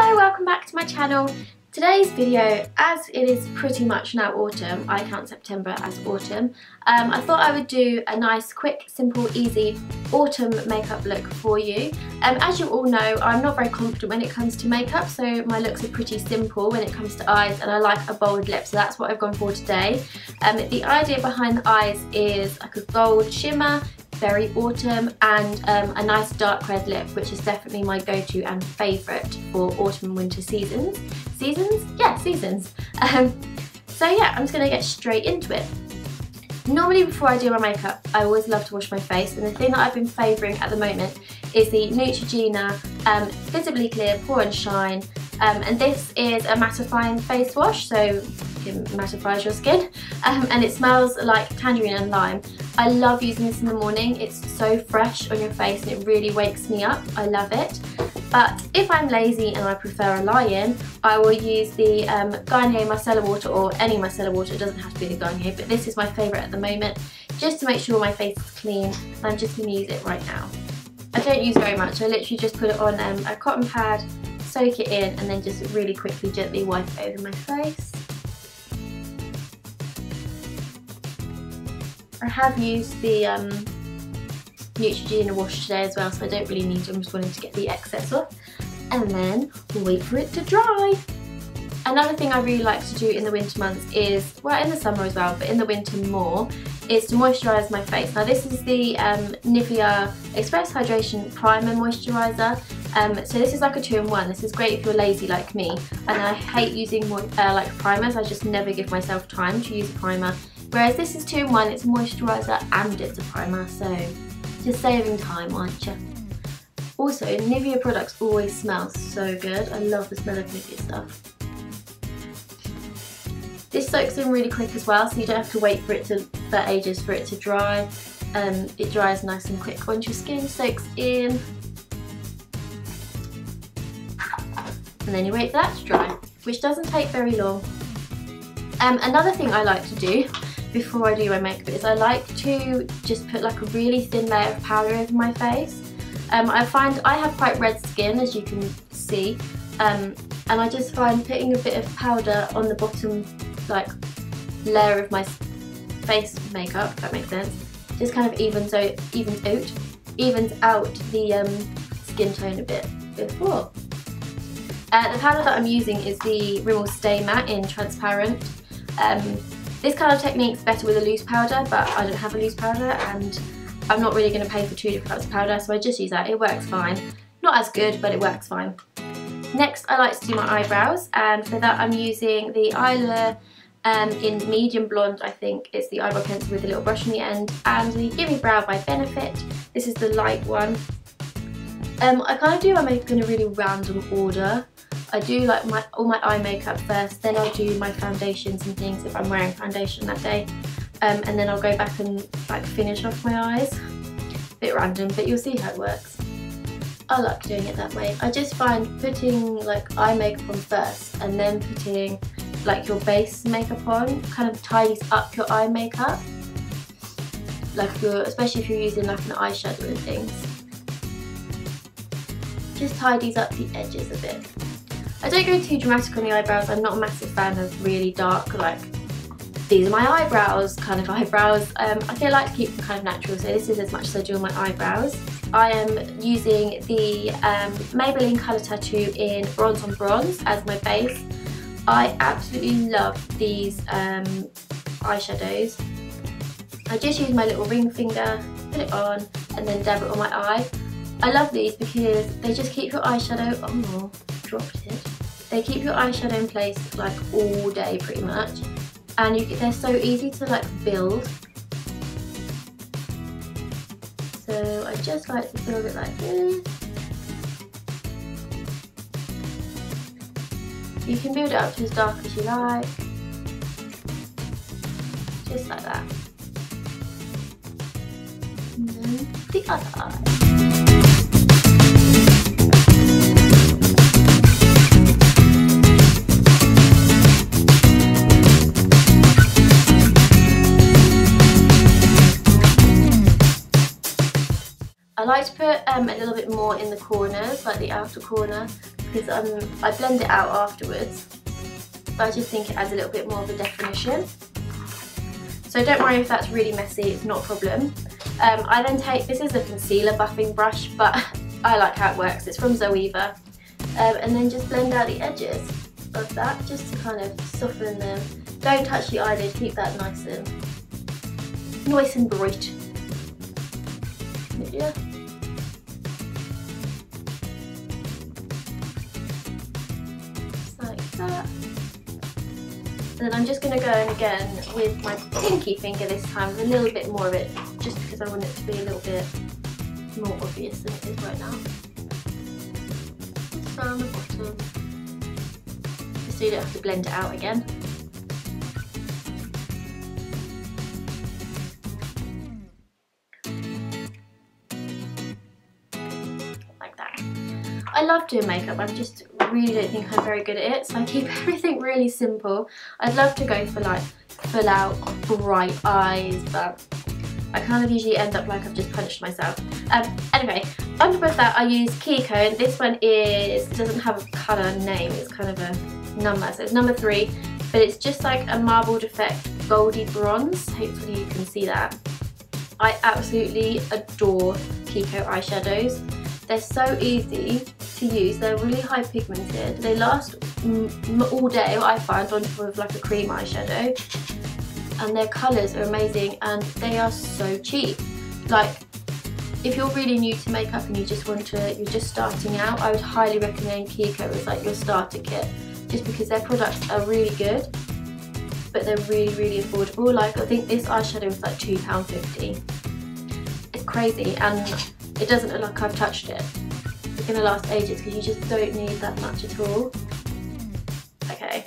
Hello, welcome back to my channel. Today's video, as it is pretty much now autumn, I count September as autumn, um, I thought I would do a nice, quick, simple, easy autumn makeup look for you. Um, as you all know, I'm not very confident when it comes to makeup, so my looks are pretty simple when it comes to eyes, and I like a bold lip, so that's what I've gone for today. Um, the idea behind the eyes is like a gold shimmer, very autumn and um, a nice dark red lip which is definitely my go-to and favourite for autumn and winter seasons. Seasons? Yeah, seasons. Um, so yeah, I'm just going to get straight into it. Normally before I do my makeup I always love to wash my face and the thing that I've been favouring at the moment is the Neutrogena um, Visibly Clear Pore and Shine um, and this is a mattifying face wash so it mattifies your skin um, and it smells like tangerine and lime I love using this in the morning. It's so fresh on your face and it really wakes me up. I love it. But if I'm lazy and I prefer a lie-in, I will use the um, Garnier Micellar Water or any micellar water. It doesn't have to be the Garnier, but this is my favourite at the moment, just to make sure my face is clean. I'm just going to use it right now. I don't use very much. I literally just put it on um, a cotton pad, soak it in, and then just really quickly, gently wipe it over my face. I have used the um, Neutrogena wash today as well, so I don't really need to. I'm just wanting to get the excess off. And then wait for it to dry. Another thing I really like to do in the winter months is, well in the summer as well, but in the winter more, is to moisturise my face. Now this is the um, Nivea Express Hydration Primer Moisturiser. Um, so this is like a two-in-one. This is great if you're lazy like me. And I hate using uh, like primers. I just never give myself time to use a primer. Whereas this is 2 in 1, it's a moisturiser and it's a primer, so just saving time, aren't you? Also, Nivea products always smell so good. I love the smell of Nivea stuff. This soaks in really quick as well, so you don't have to wait for it to for ages for it to dry. Um, it dries nice and quick once your skin soaks in. And then you wait for that to dry, which doesn't take very long. Um, another thing I like to do before I do my makeup is I like to just put like a really thin layer of powder over my face. Um, I find I have quite red skin as you can see um, and I just find putting a bit of powder on the bottom like layer of my face makeup, if that makes sense, just kind of evens out, evens out, evens out the um, skin tone a bit before. Uh, the powder that I'm using is the Rimmel Stay Matte in transparent. Um, this kind of technique is better with a loose powder, but I don't have a loose powder and I'm not really going to pay for two different types of powder, so I just use that. It works fine. Not as good, but it works fine. Next, I like to do my eyebrows, and for that I'm using the Eyelure um, in medium blonde, I think. It's the eyebrow pencil with a little brush on the end, and the Gimme Brow by Benefit. This is the light one. Um, I kind of do my makeup in a really random order. I do like my all my eye makeup first, then I'll do my foundations and things if I'm wearing foundation that day. Um, and then I'll go back and like finish off my eyes. A Bit random, but you'll see how it works. I like doing it that way. I just find putting like eye makeup on first and then putting like your base makeup on kind of tidies up your eye makeup. Like if you're, especially if you're using like an eyeshadow and things. Just tidies up the edges a bit. I don't go too dramatic on the eyebrows. I'm not a massive fan of really dark, like, these are my eyebrows kind of eyebrows. Um, I feel like to keep them kind of natural, so this is as much as I do on my eyebrows. I am using the um, Maybelline Colour Tattoo in Bronze on Bronze as my base. I absolutely love these um, eyeshadows. I just use my little ring finger, put it on, and then dab it on my eye. I love these because they just keep your eyeshadow, oh, dropped it. They keep your eyeshadow in place like all day pretty much. And you, they're so easy to like build. So I just like to build it like this. You can build it up to as dark as you like. Just like that. And then the other eye. I to put um, a little bit more in the corners, like the outer corner, because um, I blend it out afterwards. But I just think it adds a little bit more of a definition. So don't worry if that's really messy, it's not a problem. Um, I then take, this is a concealer buffing brush, but I like how it works. It's from Zoeva. Um, and then just blend out the edges of that, just to kind of soften them. Don't touch the eyelid, keep that nice and nice and bright. Yeah. And then I'm just going to go in again with my pinky finger this time, with a little bit more of it, just because I want it to be a little bit more obvious than it is right now. Just on the bottom, just so you don't have to blend it out again. Like that. I love doing makeup, I'm just really don't think I'm very good at it, so I keep everything really simple. I'd love to go for like full out bright eyes, but I kind of usually end up like I've just punished myself. Um, anyway, of that I use Kiko and this one is, doesn't have a colour name, it's kind of a number, so it's number three, but it's just like a marbled effect goldy bronze, hopefully you can see that. I absolutely adore Kiko eyeshadows. They're so easy to use, they're really high pigmented, they last all day I find on top of like a cream eyeshadow and their colours are amazing and they are so cheap. Like, if you're really new to makeup and you just want to, you're just starting out, I would highly recommend Kiko as like your starter kit, just because their products are really good, but they're really, really affordable. Like, I think this eyeshadow is like £2.50. It's crazy and it doesn't look like I've touched it. It's gonna last ages because you just don't need that much at all. Okay.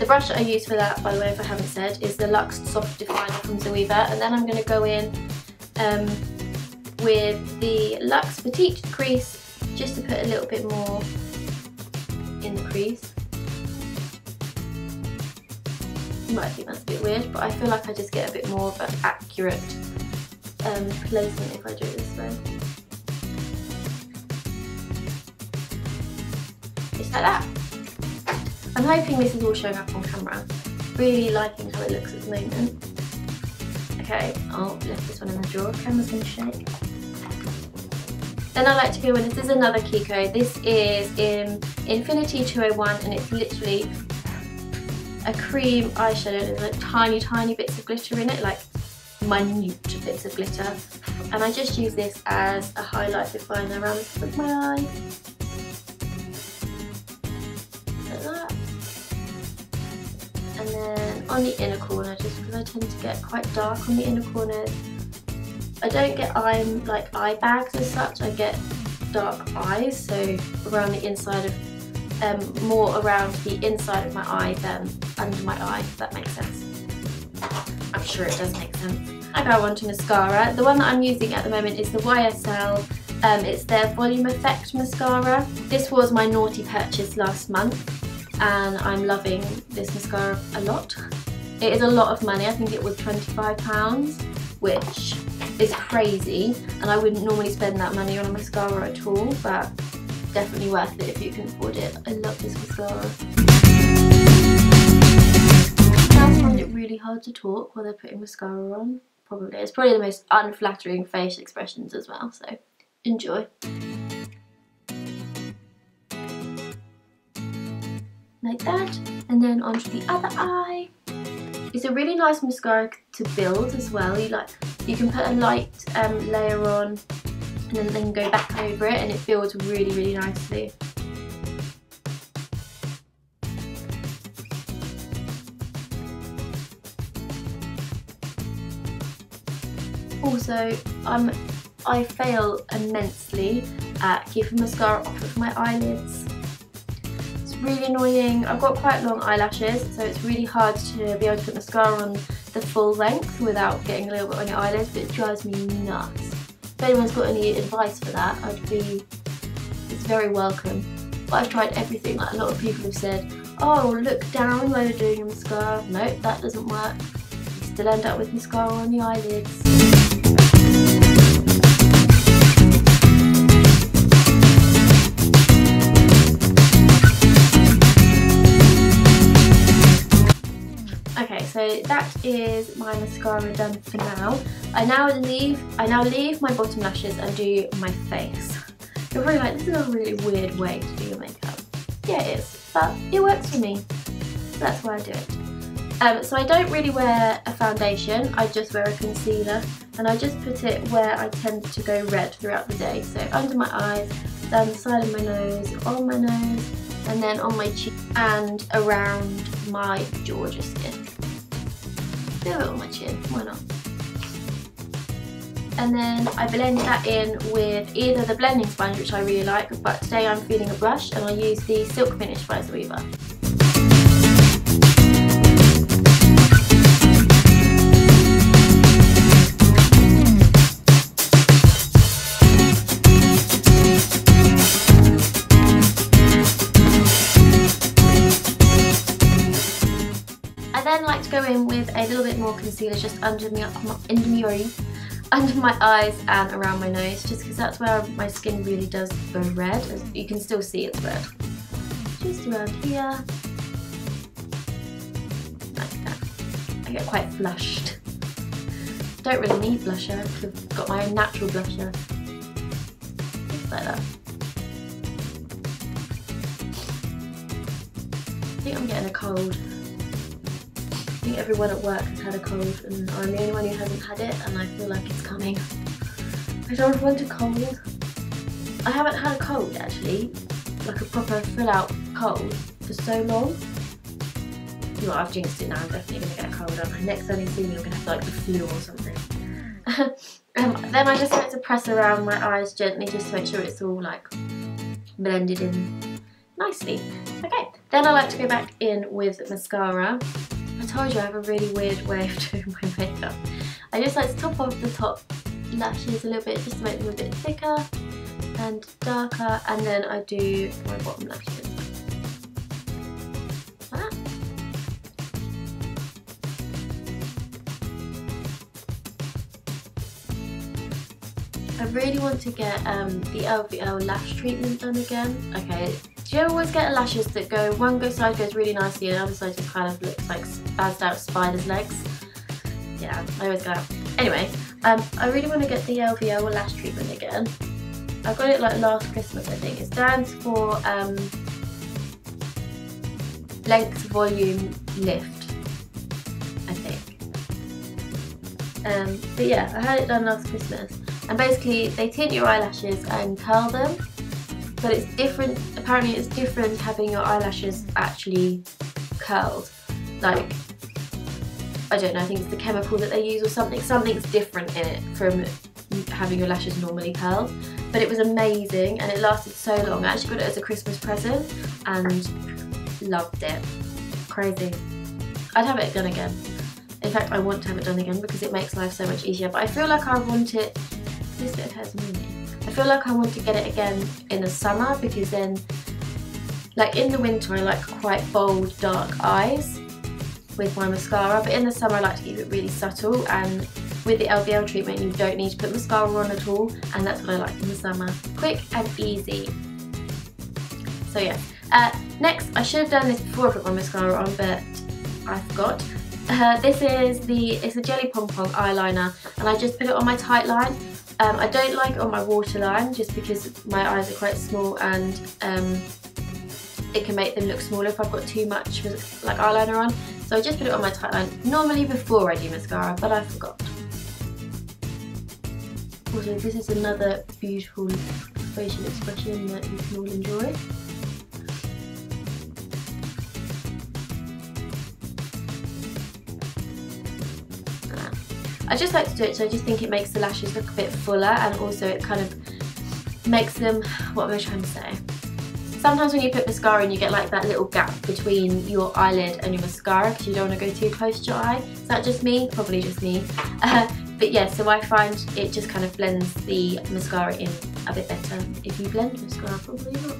The brush I use for that, by the way, if I haven't said, is the Luxe Soft Definer from Zoeva. And then I'm going to go in um, with the Luxe Petite Crease, just to put a little bit more in the crease. You might think that's a bit weird, but I feel like I just get a bit more of an accurate um, placement if I do it this way. Like that. I'm hoping this is all showing up on camera. Really liking how it looks at the moment. Okay, I'll left this one in the drawer. Camera's gonna shake. Then I like to go in, this is another Kiko. This is in Infinity 201 and it's literally a cream eyeshadow. There's like tiny, tiny bits of glitter in it, like minute bits of glitter. And I just use this as a highlight definer around the of my eye. On the inner corner just because I tend to get quite dark on the inner corners. I don't get eye like eye bags as such I get dark eyes so around the inside of um, more around the inside of my eye than under my eye if that makes sense. I'm sure it does make sense. I go on to mascara. The one that I'm using at the moment is the YSL um, it's their Volume Effect mascara. This was my naughty purchase last month and I'm loving this mascara a lot. It is a lot of money, I think it was £25, which is crazy and I wouldn't normally spend that money on a mascara at all, but definitely worth it if you can afford it. I love this mascara. I find it really hard to talk while they're putting mascara on. Probably. It's probably the most unflattering face expressions as well, so enjoy. like that and then onto the other eye it's a really nice mascara to build as well. You like you can put a light um, layer on and then, then go back over it and it builds really really nicely. Also um, I fail immensely at keeping mascara off of my eyelids really annoying. I've got quite long eyelashes, so it's really hard to be able to put mascara on the full length without getting a little bit on your eyelids, but it drives me nuts. If anyone's got any advice for that, I'd be, it's very welcome. But I've tried everything, like a lot of people have said, oh, look down while you're doing your mascara. Nope, that doesn't work. You still end up with mascara on the eyelids. So that is my mascara done for now. I now leave I now leave my bottom lashes and do my face. You're probably like, this is a really weird way to do your makeup. Yeah it is, but it works for me. That's why I do it. Um, so I don't really wear a foundation, I just wear a concealer and I just put it where I tend to go red throughout the day. So under my eyes, down the side of my nose, on my nose, and then on my cheek and around my Georgia skin. Do it on my chin, why not? And then I blend that in with either the blending sponge, which I really like, but today I'm feeling a brush and I use the Silk Finish by Zoeva. In with a little bit more concealer just under my, under my, under my eyes and around my nose just because that's where my skin really does go red. As you can still see it's red. Just around here. Like that. I get quite flushed. Don't really need blusher because I've got my own natural blusher. Like that. I think I'm getting a cold think everyone at work has had a cold and I'm the only one who hasn't had it and I feel like it's coming. I don't want a cold. I haven't had a cold actually, like a proper full out cold for so long. Well, I've jinxed it now, I'm definitely going to get a cold. On. My next time you see me, I'm going to have like the flu or something. um, then I just like to press around my eyes gently just to make sure it's all like blended in nicely. Okay, then I like to go back in with mascara. I told you I have a really weird way of doing my makeup. I just like to top off the top lashes a little bit just to make them a bit thicker and darker and then I do my bottom lashes. Like I really want to get um, the LVL lash treatment done again. Okay, do you always get lashes that go, one go side goes really nicely and the other side just kind of looks like spazzed out spider's legs? Yeah, I always go out. Anyway, um, I really want to get the LVL lash treatment again. I got it like last Christmas I think. It stands for um, Length Volume Lift, I think. Um, but yeah, I had it done last Christmas. And basically they tint your eyelashes and curl them but it's different, apparently it's different having your eyelashes actually curled. Like, I don't know, I think it's the chemical that they use or something, something's different in it from having your lashes normally curled. But it was amazing and it lasted so long. I actually got it as a Christmas present and loved it. Crazy. I'd have it done again. In fact, I want to have it done again because it makes life so much easier. But I feel like I want it, this bit hurts me. I feel like I want to get it again in the summer because then, like in the winter I like quite bold dark eyes with my mascara but in the summer I like to keep it really subtle and with the LVL treatment you don't need to put mascara on at all and that's what I like in the summer. Quick and easy. So yeah. Uh, next, I should have done this before I put my mascara on but I forgot. Uh, this is the, it's a Jelly Pong Pong eyeliner and I just put it on my tight line um, I don't like it on my waterline just because my eyes are quite small and um, it can make them look smaller if I've got too much like eyeliner on. So I just put it on my tight line, normally before I do mascara, but I forgot. Also, this is another beautiful facial expression that you can all enjoy. I just like to do it so I just think it makes the lashes look a bit fuller and also it kind of makes them, what am I trying to say? Sometimes when you put mascara in you get like that little gap between your eyelid and your mascara because you don't want to go too close to your eye. Is that just me? Probably just me. Uh, but yeah, so I find it just kind of blends the mascara in a bit better if you blend mascara, probably not.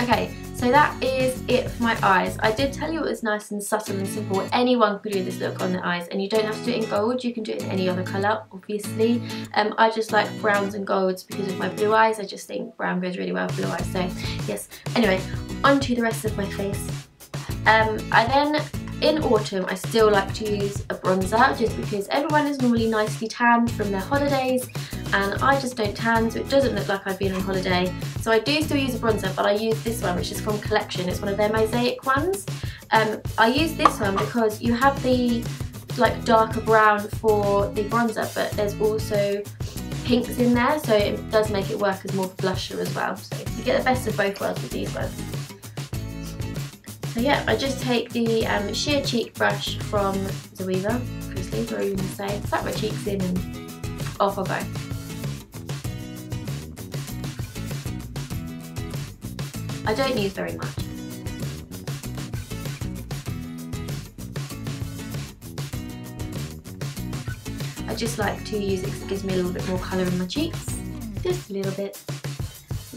Okay, so that is it for my eyes. I did tell you it was nice and subtle and simple. Anyone could do this look on the eyes and you don't have to do it in gold. You can do it in any other colour, obviously. Um, I just like browns and golds because of my blue eyes. I just think brown goes really well with blue eyes. So yes, anyway, on to the rest of my face. Um, I then, in autumn, I still like to use a bronzer just because everyone is normally nicely tanned from their holidays and I just don't tan so it doesn't look like I've been on holiday. So I do still use a bronzer but I use this one which is from Collection. It's one of their mosaic ones. Um, I use this one because you have the like darker brown for the bronzer but there's also pinks in there so it does make it work as more of a blusher as well. So you get the best of both worlds with these ones. So yeah, I just take the um, sheer cheek brush from Zoeva, obviously, or even say, slap my cheeks in and off I go. I don't use very much. I just like to use it because it gives me a little bit more colour in my cheeks. Just a little bit.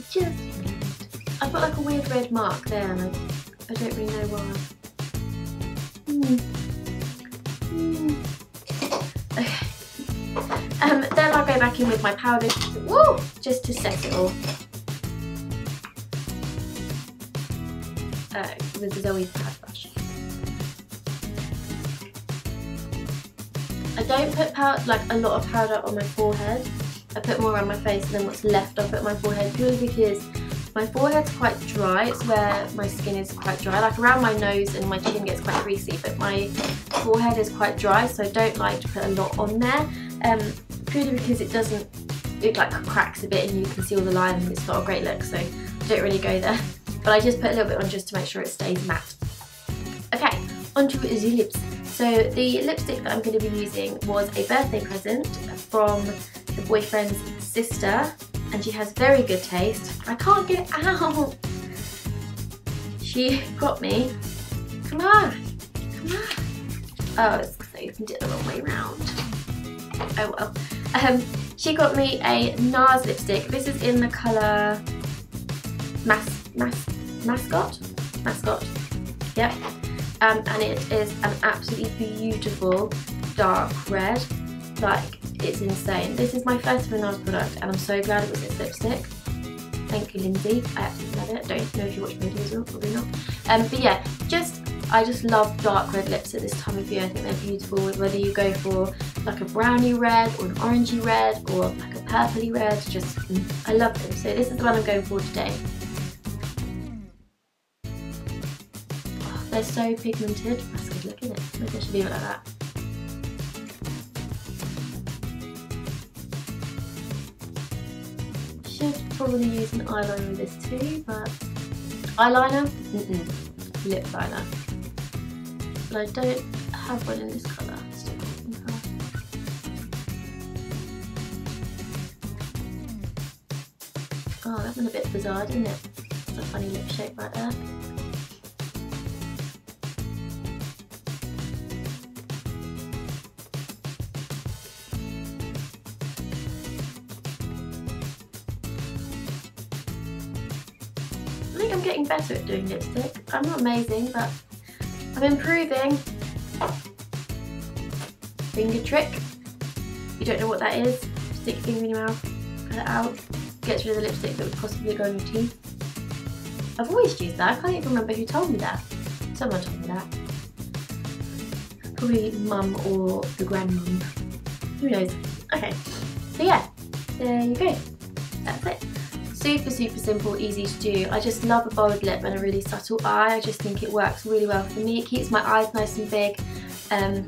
Just a bit. I've got like a weird red mark there and I, I don't really know why. Mm. Mm. Okay. Um, then I'll go back in with my powder, woo, just to set it all. Uh, with the Zoe pad brush. I don't put powder, like a lot of powder on my forehead. I put more around my face and then what's left I put on my forehead purely because my forehead's quite dry. It's where my skin is quite dry. Like around my nose and my chin gets quite greasy but my forehead is quite dry so I don't like to put a lot on there. Um, purely because it doesn't, it like cracks a bit and you can see all the lines it's not a great look so I don't really go there. But I just put a little bit on just to make sure it stays matte. Okay, onto the lips. So the lipstick that I'm going to be using was a birthday present from the boyfriend's sister and she has very good taste. I can't get it out. She got me, come on, come on. Oh, it's because I opened it the wrong way round. Oh well. Um, she got me a NARS lipstick. This is in the colour Mas, Mas, Mascot? Mascot. Yep. Um, and it is an absolutely beautiful dark red. Like it's insane. This is my first NARS product and I'm so glad it was this lipstick. Thank you Lindsay. I absolutely love it. Don't know if you watch my videos or not probably not. Um, but yeah just I just love dark red lips at this time of year. I think they're beautiful whether you go for like a brownie red or an orangey red or like a purpley red just I love them. So this is the one I'm going for today They're so pigmented. That's a good look, isn't it? Maybe I should leave it like that. Should probably use an eyeliner with this too, but eyeliner? Mm -mm. Lip liner. But I don't have one in this colour. Oh, that went a bit bizarre, didn't it? It's a funny lip shape right there. Better at doing lipstick. I'm not amazing, but I'm improving. Finger trick. you don't know what that is, stick your finger in your mouth, pull it out, gets rid of the lipstick that would possibly go on your teeth. I've always used that. I can't even remember who told me that. Someone told me that. Probably mum or the grandmum. Who knows? Okay. So yeah, there you go. That's it. Super, super simple, easy to do. I just love a bold lip and a really subtle eye. I just think it works really well for me. It keeps my eyes nice and big. Um,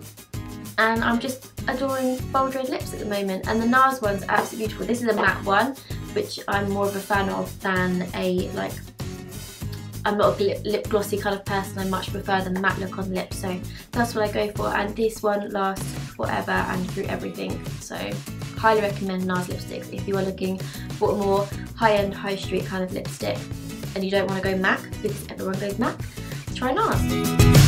and I'm just adoring bold red lips at the moment. And the NARS one's absolutely beautiful. This is a matte one, which I'm more of a fan of than a like I'm not a lip, lip, glossy kind of person, I much prefer the matte look on the lips, so that's what I go for, and this one lasts forever and through everything, so highly recommend NARS lipsticks if you are looking for a more high-end, high street kind of lipstick and you don't want to go MAC because everyone goes MAC, try NARS.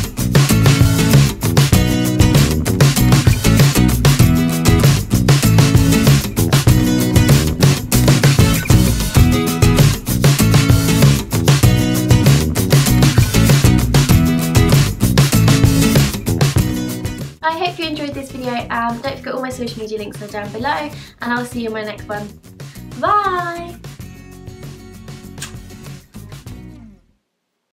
Video. Um, don't forget all my social media links are down below and I'll see you in my next one. Bye!